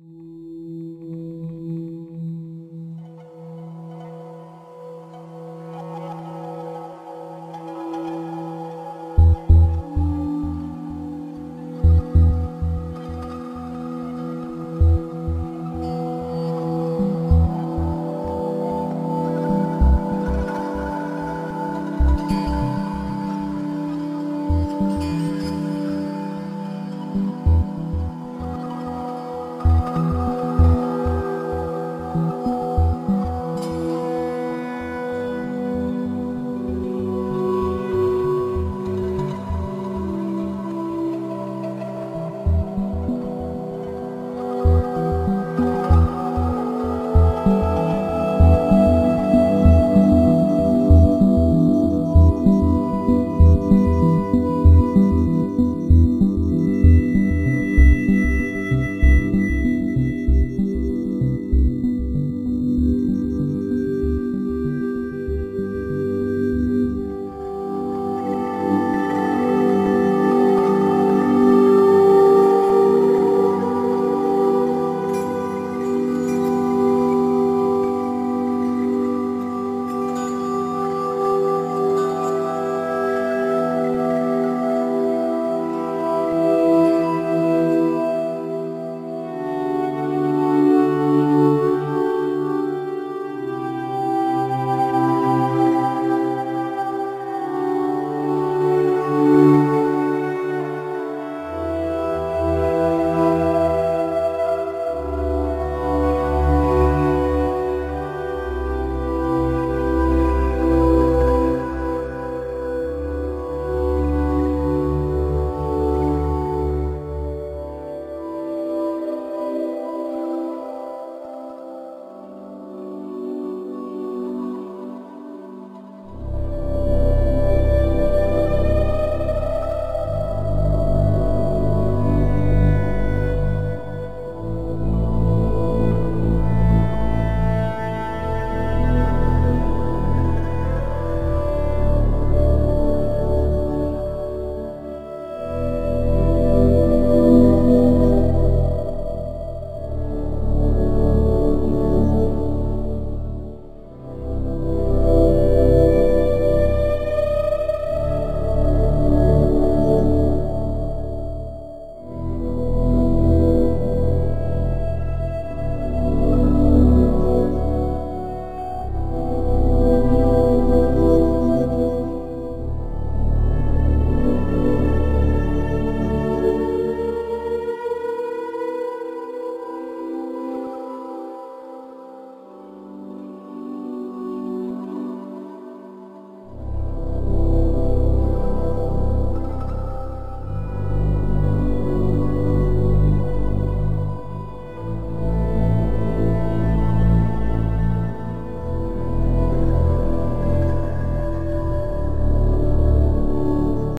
Ooh.